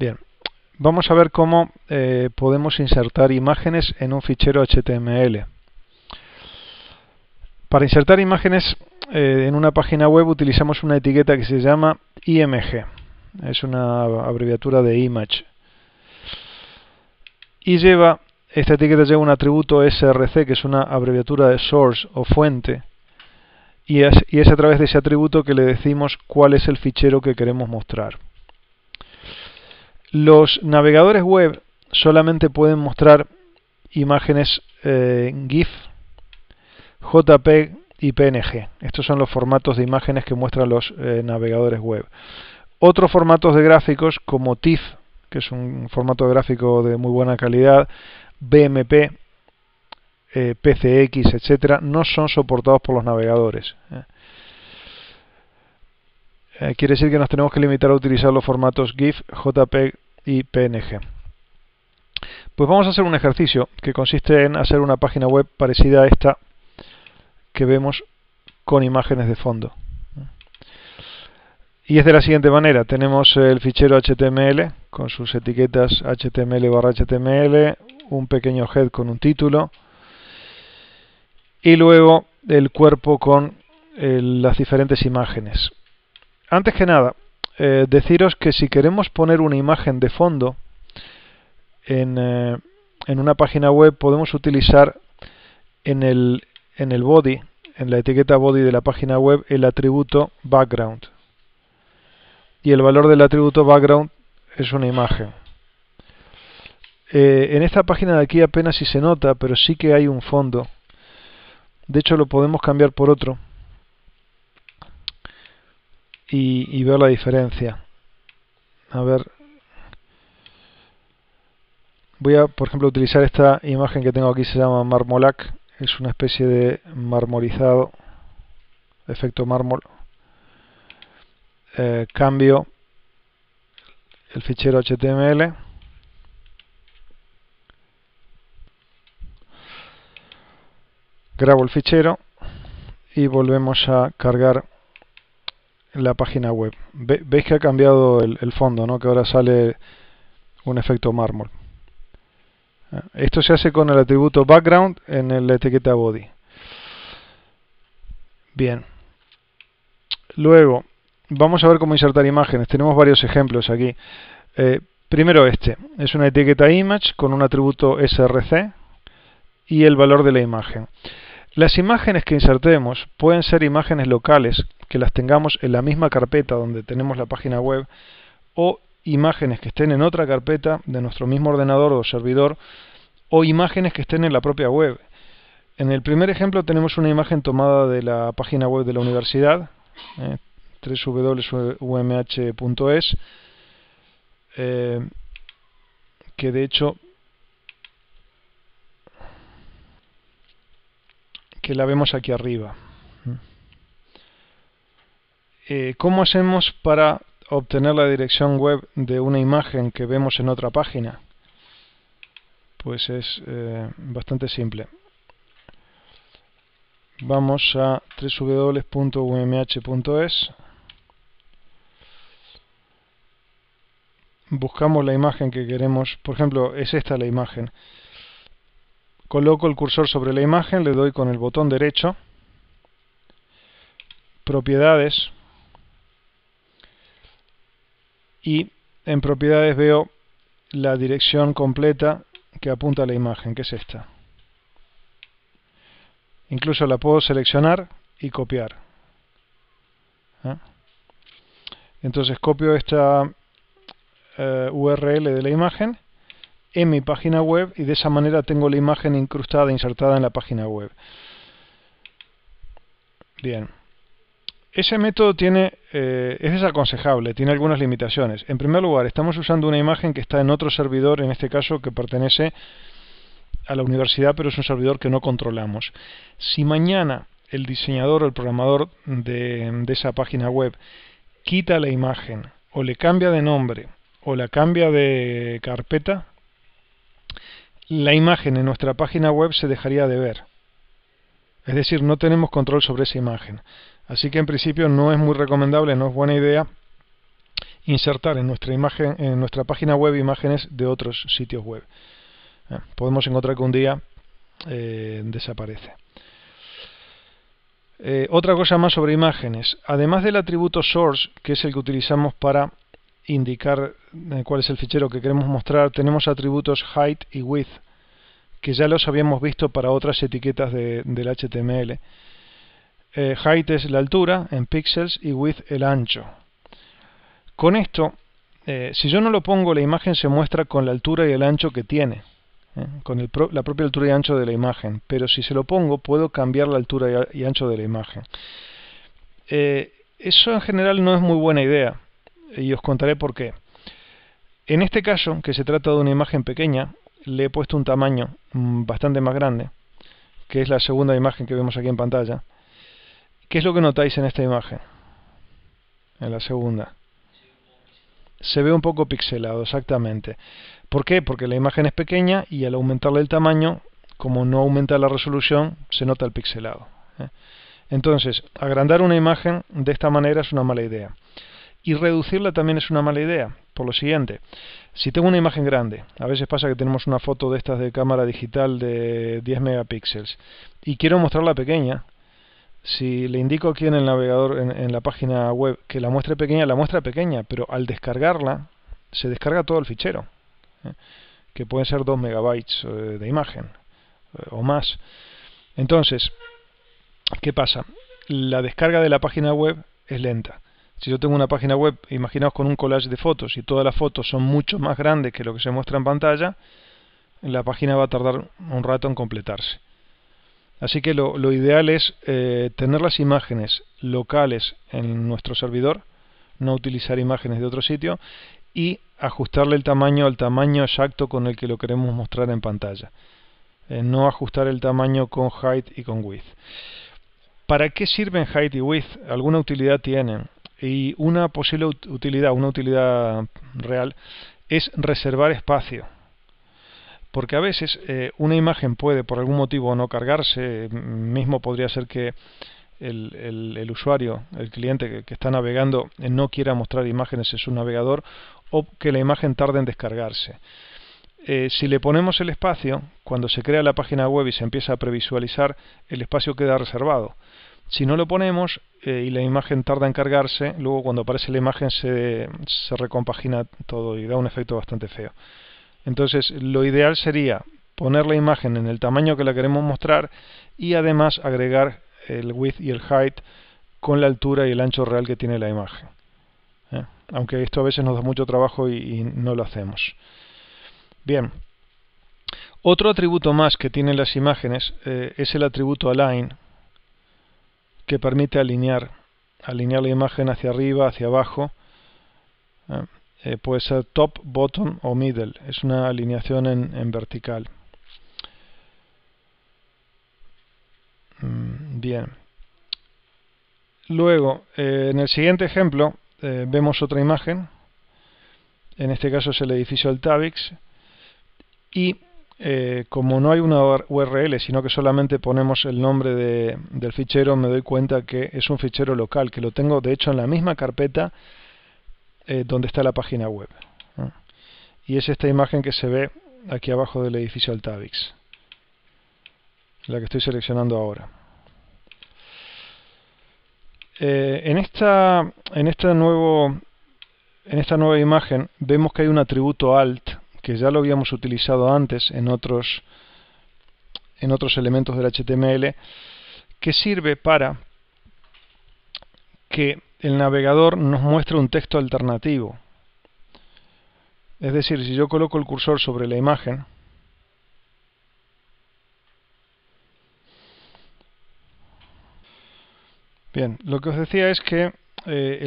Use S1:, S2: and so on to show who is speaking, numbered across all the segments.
S1: Bien, vamos a ver cómo eh, podemos insertar imágenes en un fichero HTML. Para insertar imágenes eh, en una página web utilizamos una etiqueta que se llama IMG. Es una abreviatura de image. Y lleva, esta etiqueta lleva un atributo src, que es una abreviatura de source o fuente. Y es, y es a través de ese atributo que le decimos cuál es el fichero que queremos mostrar. Los navegadores web solamente pueden mostrar imágenes eh, GIF, JPEG y PNG. Estos son los formatos de imágenes que muestran los eh, navegadores web. Otros formatos de gráficos como TIFF, que es un formato gráfico de muy buena calidad, BMP, eh, PCX, etcétera, no son soportados por los navegadores. Eh, quiere decir que nos tenemos que limitar a utilizar los formatos GIF, JPEG y PNG. Pues vamos a hacer un ejercicio que consiste en hacer una página web parecida a esta que vemos con imágenes de fondo. Y es de la siguiente manera, tenemos el fichero HTML con sus etiquetas HTML barra HTML, un pequeño head con un título y luego el cuerpo con las diferentes imágenes. Antes que nada, eh, deciros que si queremos poner una imagen de fondo en, eh, en una página web podemos utilizar en el, en el body, en la etiqueta body de la página web, el atributo background. Y el valor del atributo background es una imagen. Eh, en esta página de aquí apenas si se nota, pero sí que hay un fondo. De hecho lo podemos cambiar por otro y, veo la diferencia. A ver, voy a, por ejemplo, utilizar esta imagen que tengo aquí, se llama Marmolac, es una especie de marmorizado, efecto mármol. Eh, cambio el fichero HTML. Grabo el fichero y volvemos a cargar la página web. veis que ha cambiado el, fondo, ¿no? que ahora sale un efecto mármol. Ah, esto se hace con el atributo background en la etiqueta body. Bien. Luego, vamos a ver cómo insertar imágenes. Tenemos varios ejemplos aquí. Eh, primero este. Es una etiqueta image con un atributo src y el valor de la imagen. Las imágenes que insertemos pueden ser imágenes locales, que las tengamos en la misma carpeta donde tenemos la página web, o imágenes que estén en otra carpeta de nuestro mismo ordenador o servidor, o imágenes que estén en la propia web. En el primer ejemplo tenemos una imagen tomada de la página web de la universidad, eh, www.umh.es, eh, que de hecho la vemos aquí arriba. Eh, ¿Cómo hacemos para obtener la dirección web de una imagen que vemos en otra página? Pues es eh, bastante simple. Vamos a www.umh.es buscamos la imagen que queremos, por ejemplo, es esta la imagen. Coloco el cursor sobre la imagen, le doy con el botón derecho, propiedades, y en propiedades veo la dirección completa que apunta a la imagen, que es esta. Incluso la puedo seleccionar y copiar. ¿eh? Entonces copio esta eh, URL de la imagen en mi página web y de esa manera tengo la imagen incrustada, insertada en la página web. Bien. Ese método tiene, eh, es desaconsejable, tiene algunas limitaciones. En primer lugar, estamos usando una imagen que está en otro servidor, en este caso que pertenece a la universidad, pero es un servidor que no controlamos. Si mañana el diseñador o el programador de, de esa página web quita la imagen o le cambia de nombre o la cambia de carpeta, la imagen en nuestra página web se dejaría de ver. Es decir, no tenemos control sobre esa imagen. Así que en principio no es muy recomendable, no es buena idea insertar en nuestra imagen, en nuestra página web imágenes de otros sitios web. Eh, podemos encontrar que un día eh, desaparece. Eh, otra cosa más sobre imágenes. Además del atributo source, que es el que utilizamos para indicar cuál es el fichero que queremos mostrar, tenemos atributos height y width, que ya los habíamos visto para otras etiquetas de, del HTML. height es la altura en píxeles y width el ancho. Con esto, si yo no lo pongo, la imagen se muestra con la altura y el ancho que tiene. ¿eh? con la propia altura y ancho de la imagen, pero si se lo pongo puedo cambiar la altura y, ancho de la imagen. Eh, eso en general no es muy buena idea y os contaré por qué. En este caso, que se trata de una imagen pequeña, le he puesto un tamaño mm, bastante más grande, que es la segunda imagen que vemos aquí en pantalla. ¿Qué es lo que notáis en esta imagen? En la segunda. Se ve un poco pixelado, exactamente. ¿Por qué? Porque la imagen es pequeña y al aumentarle el tamaño, como no aumenta la resolución, se nota el pixelado. ¿eh? Entonces, agrandar una imagen de esta manera es una mala idea. Y reducirla también es una mala idea, por lo siguiente. Si tengo una imagen grande, a veces pasa que tenemos una foto de estas de cámara digital de 10 megapíxeles y quiero mostrarla pequeña, si le indico aquí en el navegador, en, la página web, que la muestre pequeña, la muestra pequeña, pero al descargarla, se descarga todo el fichero. ¿eh? que pueden ser 2 megabytes eh, de imagen eh, o más. Entonces, ¿qué pasa? La descarga de la página web es lenta. Si yo tengo una página web, imaginaos con un collage de fotos y todas las fotos son mucho más grandes que lo que se muestra en pantalla, la página va a tardar un rato en completarse. Así que lo, ideal es tener las imágenes locales en nuestro servidor, no utilizar imágenes de otro sitio y ajustarle el tamaño al tamaño exacto con el que lo queremos mostrar en pantalla. Eh, no ajustar el tamaño con height y con width. ¿Para qué sirven height y width? ¿Alguna utilidad tienen? Y una posible utilidad, una utilidad real, es reservar espacio. Porque a veces eh, una imagen puede por algún motivo no cargarse, mismo podría ser que el, usuario, el cliente que, está navegando, eh, no quiera mostrar imágenes en su navegador o que la imagen tarde en descargarse. Eh, si le ponemos el espacio, cuando se crea la página web y se empieza a previsualizar, el espacio queda reservado. Si no lo ponemos eh, y la imagen tarda en cargarse, luego cuando aparece la imagen se, se recompagina todo y da un efecto bastante feo. Entonces, lo ideal sería poner la imagen en el tamaño que la queremos mostrar y además agregar el width y el height con la altura y el ancho real que tiene la imagen. ¿eh? Aunque esto a veces nos da mucho trabajo y, no lo hacemos. Bien. Otro atributo más que tienen las imágenes eh, es el atributo align, que permite alinear, alinear la imagen hacia arriba, hacia abajo. ¿eh? puede ser top, bottom o middle. Es una alineación en vertical. Mm, bien. Luego, eh, en el siguiente ejemplo, eh, vemos otra imagen. En este caso es el edificio Altavix. Y eh, como no hay una URL, sino que solamente ponemos el nombre del fichero, me doy cuenta que es un fichero local, que lo tengo de hecho en la misma carpeta donde está la página web. Y es esta imagen que se ve aquí abajo del edificio Altavix la que estoy seleccionando ahora. Eh, en, esta, en esta nueva imagen vemos que hay un atributo alt que ya lo habíamos utilizado antes en otros, en otros elementos del HTML que sirve para que el navegador nos muestre un texto alternativo. Es decir, si yo coloco el cursor sobre la imagen, Bien, lo que os decía es que eh,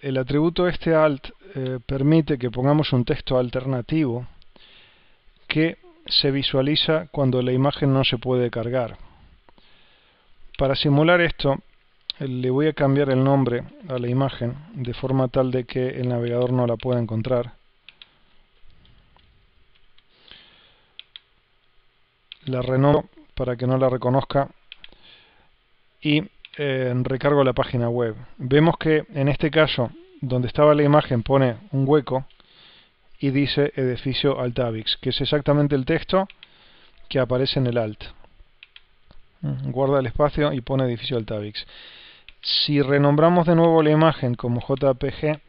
S1: el, atributo este alt eh, permite que pongamos un texto alternativo que se visualiza cuando la imagen no se puede cargar. Para simular esto, eh, le voy a cambiar el nombre a la imagen de forma tal de que el navegador no la pueda encontrar. La renombro para que no la reconozca y recargo la página web. Vemos que en este caso donde estaba la imagen pone un hueco y dice edificio Altavix, que es exactamente el texto que aparece en el alt. Mm, guarda el espacio y pone edificio Altavix. Si renombramos de nuevo la imagen como JPG,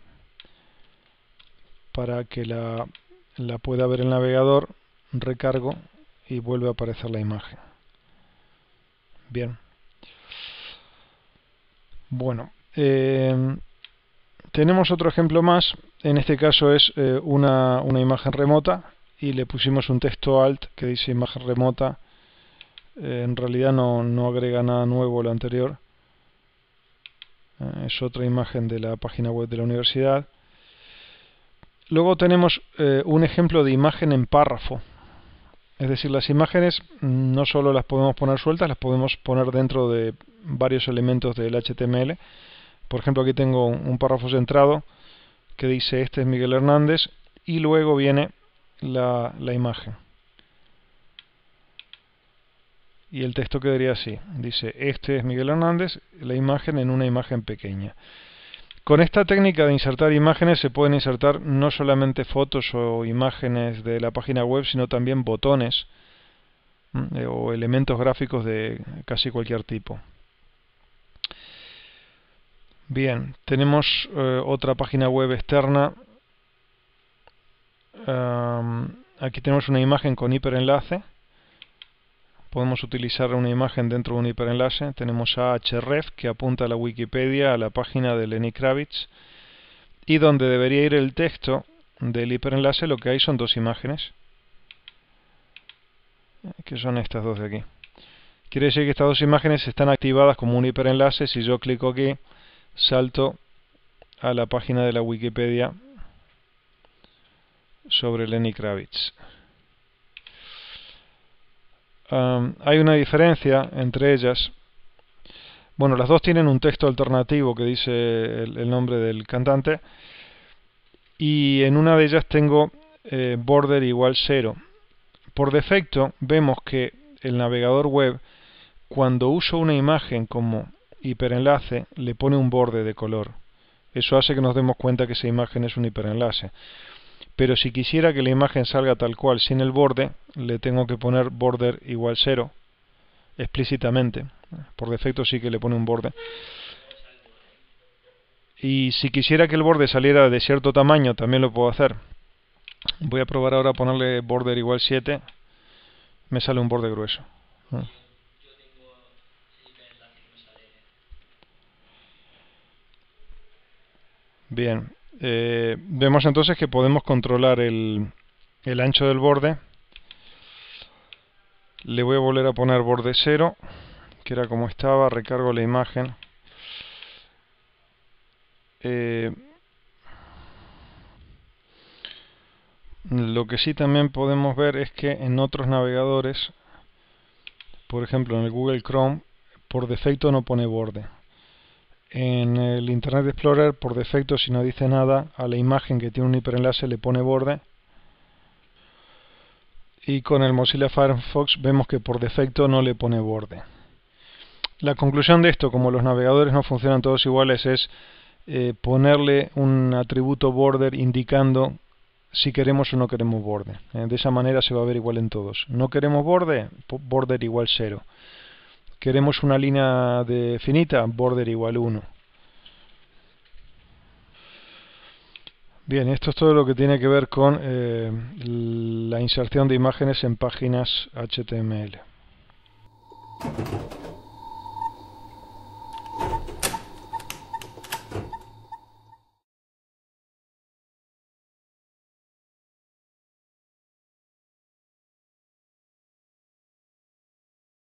S1: para que la, la pueda ver el navegador, recargo y vuelve a aparecer la imagen. Bien. Bueno, eh, tenemos otro ejemplo más. En este caso es eh, una, imagen remota y le pusimos un texto alt que dice imagen remota. Eh, en realidad no, no, agrega nada nuevo lo anterior. es otra imagen de la página web de la universidad. Luego tenemos un ejemplo de imagen en párrafo. Es decir, las imágenes no solo las podemos poner sueltas, las podemos poner dentro de varios elementos del HTML. Por ejemplo, aquí tengo un párrafo centrado que dice este es Miguel Hernández y luego viene la, la imagen. Y el texto quedaría así. Dice este es Miguel Hernández, la imagen en una imagen pequeña. Con esta técnica de insertar imágenes se pueden insertar no solamente fotos o imágenes de la página web, sino también botones eh, o elementos gráficos de casi cualquier tipo. Bien, tenemos eh, otra página web externa. aquí tenemos una imagen con hiperenlace podemos utilizar una imagen dentro de un hiperenlace. Tenemos a href que apunta a la Wikipedia, a la página de Lenny Kravitz. Y donde debería ir el texto del hiperenlace lo que hay son dos imágenes. Que son estas dos de aquí. Quiere decir que estas dos imágenes están activadas como un hiperenlace. Si yo clico aquí, salto a la página de la Wikipedia sobre Lenny Kravitz hay una diferencia entre ellas. Bueno, las dos tienen un texto alternativo que dice el, nombre del cantante. Y en una de ellas tengo eh, border igual 0. Por defecto vemos que el navegador web, cuando uso una imagen como hiperenlace, le pone un borde de color. Eso hace que nos demos cuenta que esa imagen es un hiperenlace pero si quisiera que la imagen salga tal cual sin el borde, le tengo que poner border igual 0 explícitamente. Por defecto sí que le pone un borde. Y si quisiera que el borde saliera de cierto tamaño, también lo puedo hacer. Voy a probar ahora a ponerle border igual 7. Me sale un borde grueso. Bien, eh, vemos entonces que podemos controlar el, ancho del borde. Le voy a volver a poner borde 0, que era como estaba, recargo la imagen. Eh, lo que sí también podemos ver es que en otros navegadores, por ejemplo en el Google Chrome, por defecto no pone borde en el Internet Explorer por defecto si no dice nada a la imagen que tiene un hiperenlace le pone borde. Y con el Mozilla Firefox vemos que por defecto no le pone borde. La conclusión de esto como los navegadores no funcionan todos iguales es eh, ponerle un atributo border indicando si queremos o no queremos borde. Eh, de esa manera se va a ver igual en todos. No queremos borde border igual 0 queremos una línea de finita, border igual 1. Bien, esto es todo lo que tiene que ver con eh, la inserción de imágenes en páginas HTML.